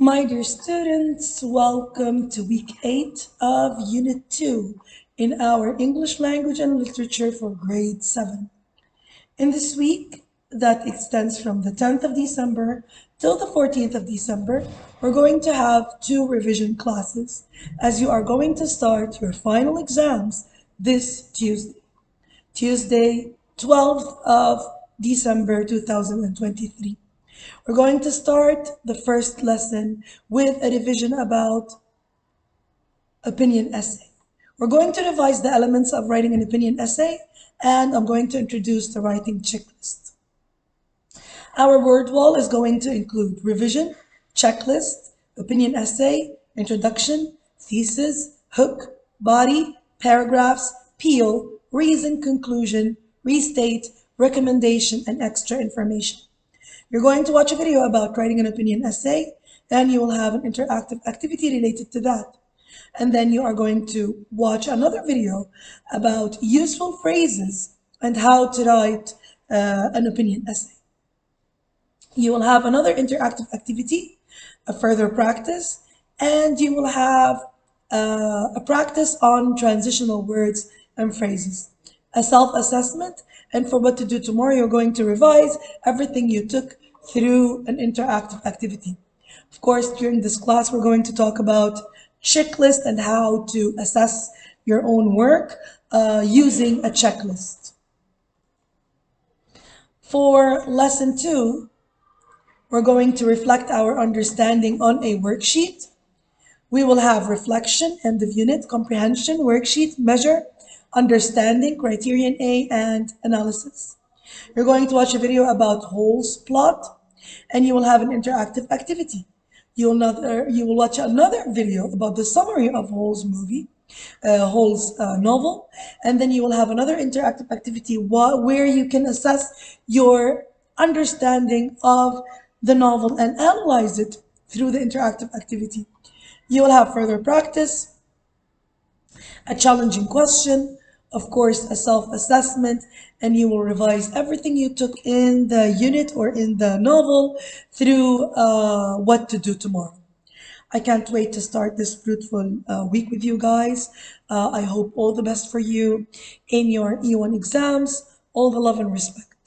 My dear students, welcome to week 8 of Unit 2 in our English Language and Literature for grade 7. In this week, that extends from the 10th of December till the 14th of December, we're going to have two revision classes as you are going to start your final exams this Tuesday. Tuesday, 12th of December 2023. We're going to start the first lesson with a revision about opinion essay. We're going to revise the elements of writing an opinion essay and I'm going to introduce the writing checklist. Our word wall is going to include revision, checklist, opinion essay, introduction, thesis, hook, body, paragraphs, peel, reason, conclusion, restate, recommendation, and extra information. You're going to watch a video about writing an opinion essay, and you will have an interactive activity related to that. And then you are going to watch another video about useful phrases and how to write uh, an opinion essay. You will have another interactive activity, a further practice, and you will have uh, a practice on transitional words and phrases, a self-assessment, and for what to do tomorrow, you're going to revise everything you took through an interactive activity. Of course, during this class, we're going to talk about checklist and how to assess your own work uh, using a checklist. For lesson two, we're going to reflect our understanding on a worksheet. We will have reflection, end of unit, comprehension, worksheet, measure, understanding, criterion A, and analysis. You're going to watch a video about Holes plot, and you will have an interactive activity. You will, not, you will watch another video about the summary of Holes movie, uh, Holes uh, novel, and then you will have another interactive activity where you can assess your understanding of the novel and analyze it through the interactive activity. You will have further practice, a challenging question, of course, a self-assessment, and you will revise everything you took in the unit or in the novel through uh, what to do tomorrow. I can't wait to start this fruitful uh, week with you guys. Uh, I hope all the best for you in your E1 exams. All the love and respect.